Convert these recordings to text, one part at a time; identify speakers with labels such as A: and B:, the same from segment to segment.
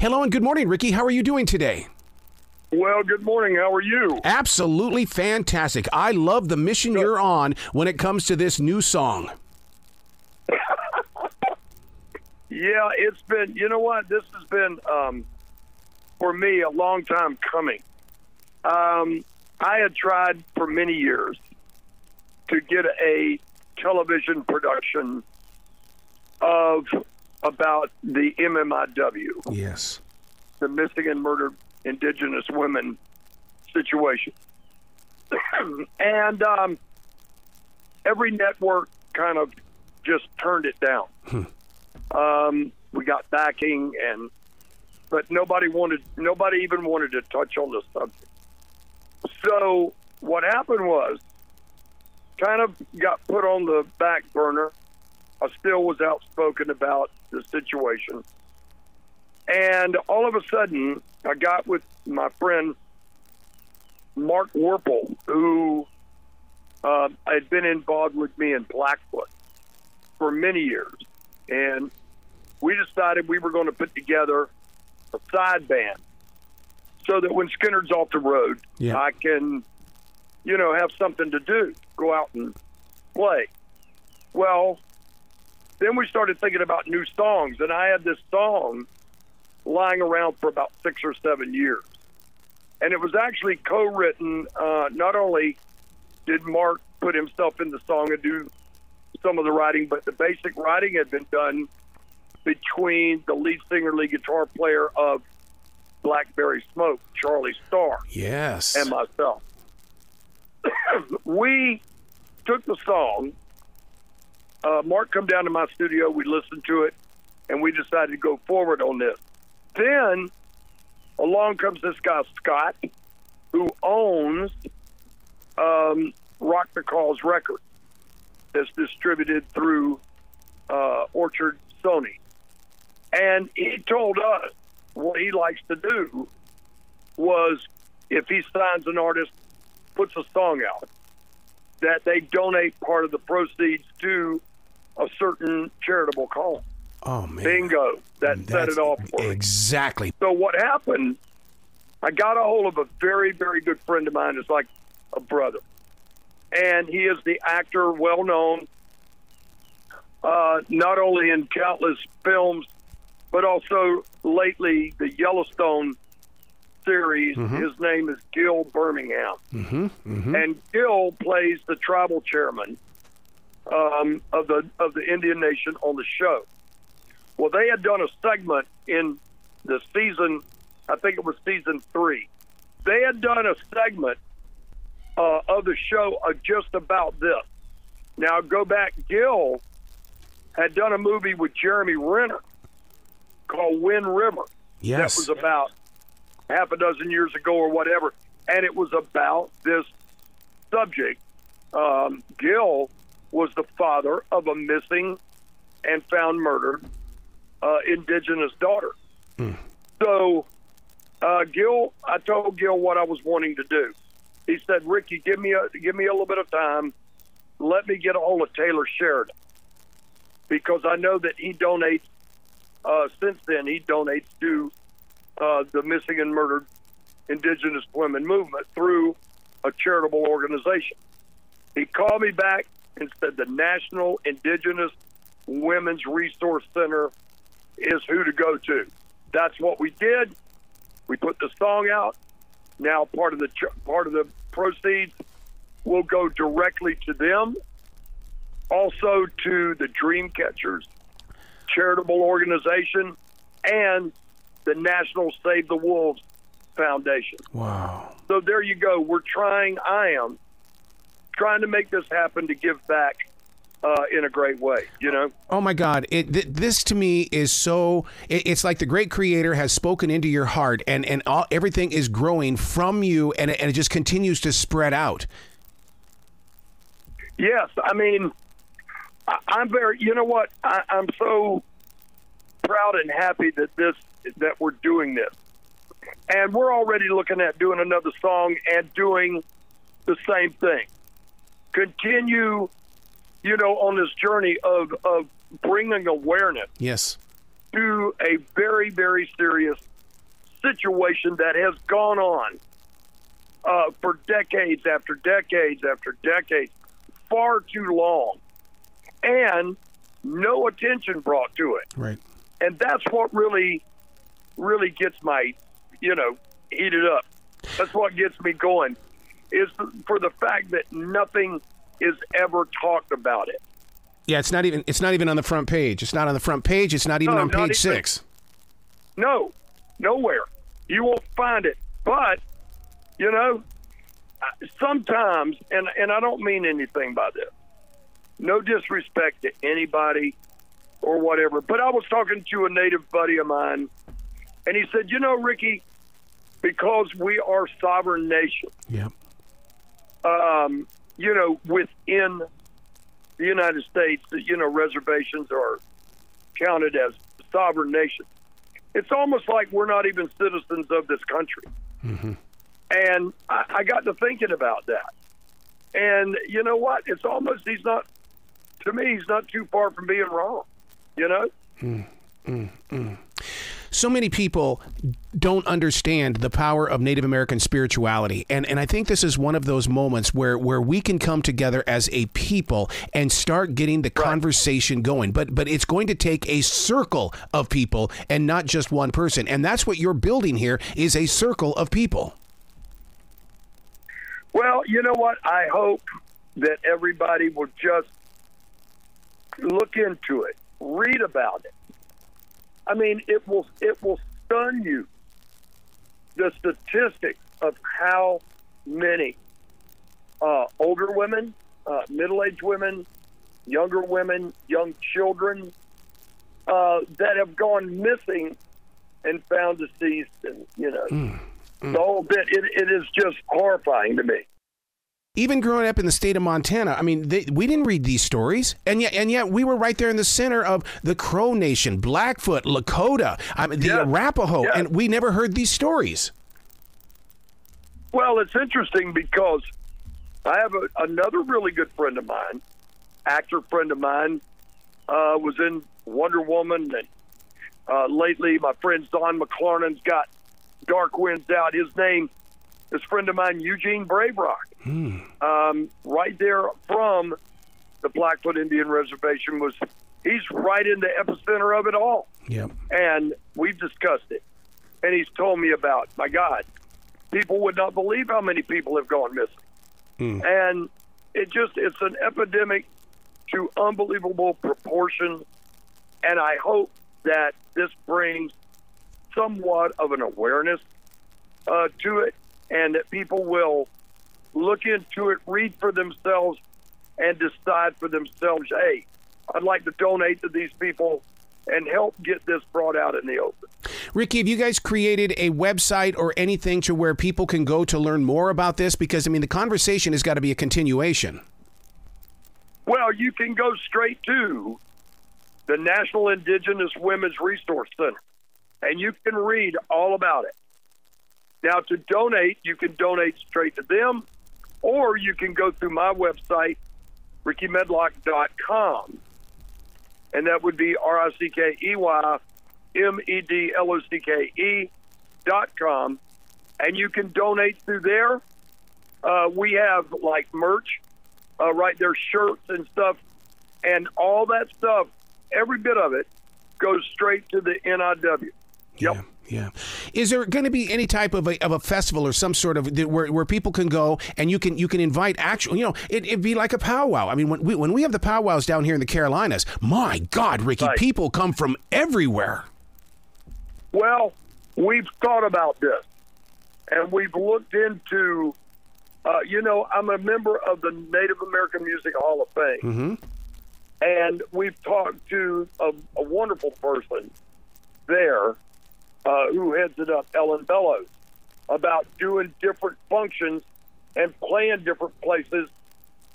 A: Hello and good morning, Rickey. How are you doing today?
B: Well, good morning. How are you?
A: Absolutely fantastic. I love the mission you're on when it comes to this new song.
B: Yeah, it's been, you know what? This has been, um, for me, a long time coming. Um, I had tried for many years to get a television production of about the MMIW,
A: Yes.
B: the missing and murdered indigenous women situation. and um, every network kind of just turned it down. Um, we got backing, and but nobody wanted, nobody even wanted to touch on the subject. So what happened was, kind of got put on the back burner. I still was outspoken about the situation. And all of a sudden, I got with my friend Mark Woerpel, who uh, had been involved with me in Blackfoot for many years. And we decided we were going to put together a side band so that when Skynyrd's off the road,
A: Yeah.
B: I can, you know, have something to do, go out and play. Well, then we started thinking about new songs, and I had this song lying around for about six or seven years. And it was actually co written. Uh, not only did Mark put himself in the song and do some of the writing, but the basic writing had been done between the lead singer, lead guitar player of Blackberry Smoke, Charlie Starr
A: Yes.
B: and myself. we took the song. Uh, Mark come down to my studio. We listened to it, and we decided to go forward on this. Then along comes this guy Scott, who owns um, Rock the Cause Records, that's distributed through uh, Orchard Sony, and he told us what he likes to do was if he signs an artist, puts a song out, that they donate part of the proceeds to a certain charitable call.
A: oh man.
B: Bingo. That set
A: That's
B: it off for me.
A: Exactly.
B: So what happened? I got a hold of a very, very good friend of mine. It's like a brother, and he is the actor, well known, uh, not only in countless films, but also lately the Yellowstone series. His name is Gil Birmingham,
A: Mm-hmm.
B: and Gil plays the tribal chairman um, of the of the Indian Nation on the show. Well, they had done a segment in the season, I think it was season three. They had done a segment uh, of the show uh, just about this. Now, go back, Gil had done a movie with Jeremy Renner called Wind River.
A: Yes.
B: That was about half a dozen years ago or whatever. And it was about this subject. Um, Gil was the father of a missing and found murdered uh, indigenous daughter. So, uh, Gil, I told Gil what I was wanting to do. He said, "Rickey, give me a give me a little bit of time. Let me get a hold of Taylor Sheridan because I know that he donates. Uh, since then, he donates to uh, the missing and murdered indigenous women movement through a charitable organization. He called me back and said the National Indigenous Women's Resource Center is who to go to. That's what we did. We put the song out. Now part of the part of the proceeds will go directly to them, also to the Dreamcatchers charitable organization and the National Save the Wolves Foundation.
A: Wow.
B: So there you go. We're trying, I am trying to make this happen to give back uh, in a great way, you know?
A: Oh my God! It th- this to me is so. It, it's like the great Creator has spoken into your heart, and and all, everything is growing from you, and it, and it just continues to spread out.
B: Yes, I mean, I, I'm very. You know what? I, I'm so proud and happy that this that we're doing this, and we're already looking at doing another song and doing the same thing. Continue, you know, on this journey of of bringing awareness
A: Yes.
B: to a very very serious situation that has gone on uh, for decades after decades after decades, far too long, and no attention brought to it.
A: Right.
B: And that's what really, really gets my, you know, heated up. That's what gets me going, is for the fact that nothing is ever talked about it.
A: Yeah, it's not even it's not even on the front page. It's not on the front page. It's not even
B: No,
A: on
B: not
A: page
B: even.
A: six.
B: No, nowhere. You won't find it. But, you know, sometimes, and, and I don't mean anything by this, no disrespect to anybody or whatever, but I was talking to a native buddy of mine, and he said, you know, Rickey, because we are sovereign nation,
A: Yep.
B: Um, you know, within the United States, that you know, reservations are counted as sovereign nations. It's almost like we're not even citizens of this country. Mm-hmm. And I, I got to thinking about that. And you know what? It's almost he's not. To me, he's not too far from being wrong. You know. Mm, mm, mm.
A: So many people don't understand the power of Native American spirituality. And and I think this is one of those moments where where we can come together as a people and start getting the conversation going. But but it's going to take a circle of people and not just one person. And that's what you're building here is a circle of people.
B: Well, you know what? I hope that everybody will just look into it, read about it. I mean, it will it will stun you. The statistics of how many uh, older women, uh, middle-aged women, younger women, young children uh, that have gone missing and found deceased, and you know, the whole bit. It, it is just horrifying to me.
A: Even growing up in the state of Montana, I mean, they, we didn't read these stories, and yet, and yet, we were right there in the center of the Crow Nation, Blackfoot, Lakota, I mean, the
B: Yes.
A: Arapaho,
B: Yes.
A: and we never heard these stories.
B: Well, it's interesting because I have a, another really good friend of mine, actor friend of mine, uh, was in Wonder Woman, and uh, lately my friend Zahn McClarnon's got Dark Winds out. His name, this friend of mine, Eugene Brave Rock, um, right there from the Blackfoot Indian Reservation, was he's right in the epicenter of it all
A: Yep.
B: and we've discussed it. And he's told me about, my God, people would not believe how many people have gone missing. And it just, it's an epidemic to unbelievable proportion. And I hope that this brings somewhat of an awareness uh, to it and that people will look into it, read for themselves, and decide for themselves, hey, I'd like to donate to these people and help get this brought out in the open.
A: Rickey, have you guys created a website or anything to where people can go to learn more about this? Because, I mean, the conversation has got to be a continuation.
B: Well, you can go straight to the National Indigenous Women's Resource Center, and you can read all about it. Now, to donate, you can donate straight to them, or you can go through my website, rickeymedlocke.com, and that would be R I C K E Y M E D L O C K E dot com, and you can donate through there. Uh, we have like merch, uh, right there, shirts and stuff, and all that stuff. Every bit of it goes straight to the NIW. Yep.
A: Yeah. Yeah. Is there going to be any type of a, of a festival or some sort of where, where people can go and you can you can invite actual you know it, it'd be like a powwow. I mean when we when we have the powwows down here in the Carolinas, my God, Rickey,
B: Right.
A: people come from everywhere.
B: Well, we've thought about this, and we've looked into. Uh, you know, I'm a member of the Native American Music Hall of Fame, and we've talked to a, a wonderful person there uh, who heads it up, Ellen Bellows, about doing different functions and playing different places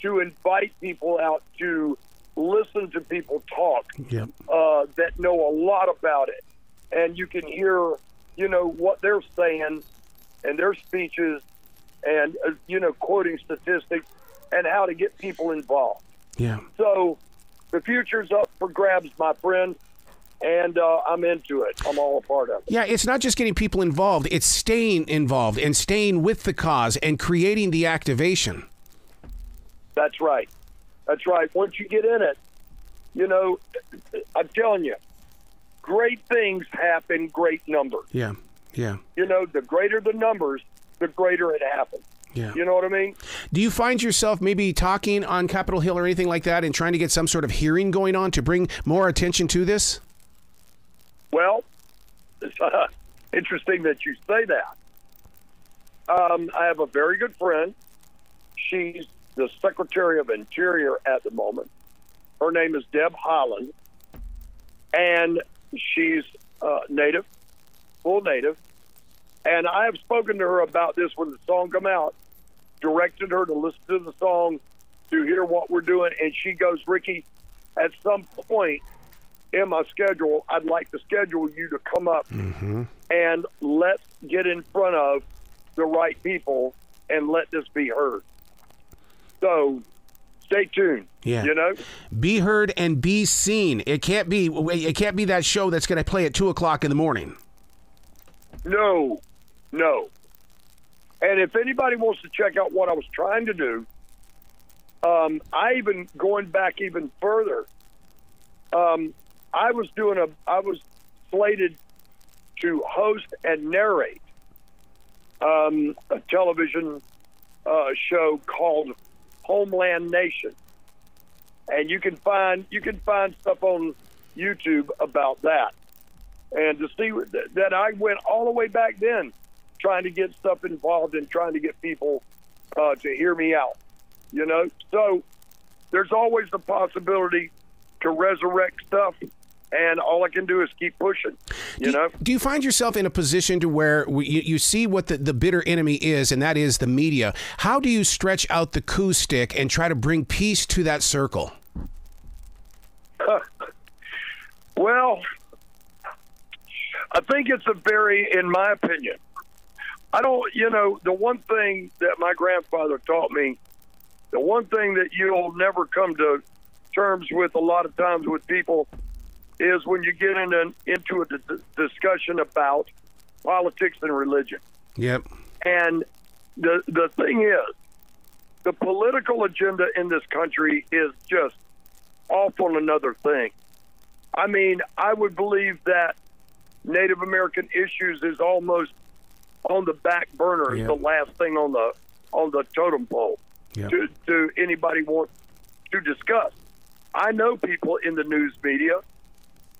B: to invite people out to listen to people talk
A: Yep.
B: uh, that know a lot about it, and you can hear, you know, what they're saying and their speeches, and uh, you know, quoting statistics and how to get people involved.
A: Yeah.
B: So, the future's up for grabs, my friend. And uh, I'm into it. I'm all a part of it.
A: Yeah, it's not just getting people involved, it's staying involved and staying with the cause and creating the activation.
B: That's right. That's right. Once you get in it, you know, I'm telling you, great things happen great numbers.
A: Yeah. Yeah.
B: You know, the greater the numbers, the greater it happens.
A: Yeah.
B: You know what I mean?
A: Do you find yourself maybe talking on Capitol Hill or anything like that and trying to get some sort of hearing going on to bring more attention to this?
B: Well, it's uh, interesting that you say that. Um, I have a very good friend. She's the Secretary of Interior at the moment. Her name is Deb Haaland, and she's uh, native, full native. And I have spoken to her about this when the song come out, directed her to listen to the song, to hear what we're doing, and she goes, Rickey, at some point in my schedule, I'd like to schedule you to come up and let's get in front of the right people and let this be heard. So stay tuned.
A: Yeah.
B: You know?
A: Be heard and be seen. It can't be. It can't be that show that's going to play at two o'clock in the morning.
B: No, no. And if anybody wants to check out what I was trying to do, um, I even going back even further. Um, I was doing a. I was slated to host and narrate um, a television uh, show called Homeland Nation, and you can find you can find stuff on YouTube about that and to see that- I went all the way back then trying to get stuff involved and trying to get people uh, to hear me out. You know, so there's always the possibility to resurrect stuff, and all I can do is keep pushing. You know,
A: Do you find yourself in a position to where you, you see what the, the bitter enemy is, and that is the media? How do you stretch out the coup stick and try to bring peace to that circle?
B: well, I think it's a very, in my opinion, I don't, you know, the one thing that my grandfather taught me, the one thing that you'll never come to terms with a lot of times with people is when you get in an, into a d- discussion about politics and religion.
A: Yep.
B: And the the thing is, the political agenda in this country is just off on another thing. I mean, I would believe that Native American issues is almost on the back burner,
A: Yeah.
B: the last thing on the on the totem pole
A: Yep.
B: to, to anybody want to discuss. I know people in the news media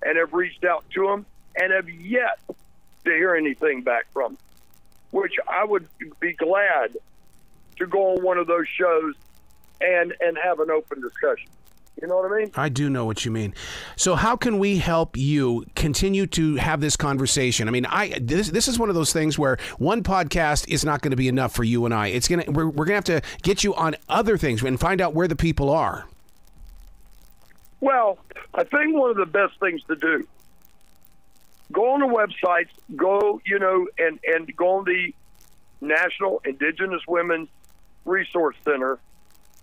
B: and have reached out to them and have yet to hear anything back from them, which I would be glad to go on one of those shows and and have an open discussion. You know what I mean?
A: I do know what you mean. So how can we help you continue to have this conversation? I mean, I this this is one of those things where one podcast is not going to be enough for you and I. It's gonna we're, we're gonna have to get you on other things and find out where the people are.
B: Well, I think one of the best things to do go on the websites, go, you know, and, and go on the National Indigenous Women's Resource Center,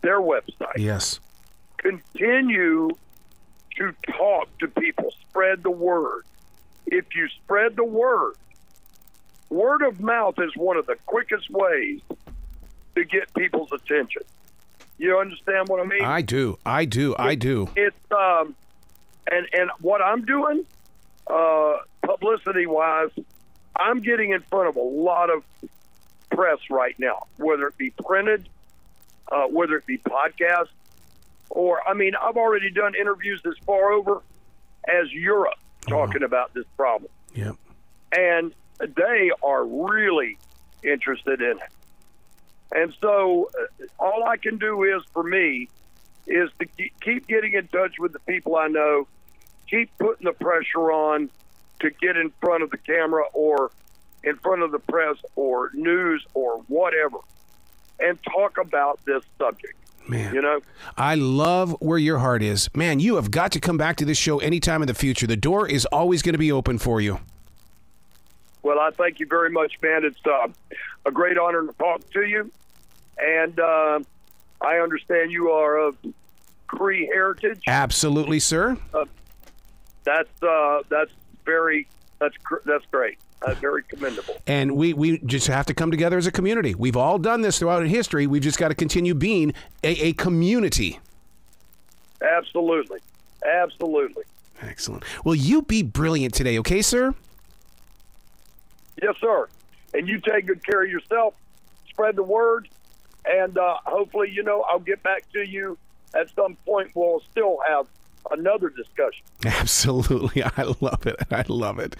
B: their website.
A: Yes.
B: Continue to talk to people, spread the word. If you spread the word, word of mouth is one of the quickest ways to get people's attention. You understand what I mean?
A: I do. I do. I do.
B: it's um and and what I'm doing uh publicity wise I'm getting in front of a lot of press right now whether it be printed uh whether it be podcast or I mean I've already done interviews as far over as Europe talking about this problem
A: Yep.
B: and they are really interested in it. And so, uh, all I can do is for me is to keep- keep getting in touch with the people I know, keep putting the pressure on to get in front of the camera or in front of the press or news or whatever, and talk about this subject.
A: Man.
B: You know,
A: I love where your heart is. Man, you have got to come back to this show anytime in the future. The door is always going to be open for you.
B: Well, I thank you very much, man. It's uh, a great honor to talk to you. And uh, I understand you are of Cree heritage.
A: Absolutely, sir.
B: that's uh, that's very that's that's great. Uh, very commendable.
A: And we, we just have to come together as a community. We've all done this throughout history. We've just got to continue being a, a community.
B: Absolutely. Absolutely.
A: Excellent. Well, you be brilliant today, okay, sir?
B: Yes, sir. And you take good care of yourself. Spread the word. And uh, hopefully, you know, I'll get back to you at some point. We'll still have another discussion.
A: Absolutely. I love it. I love it.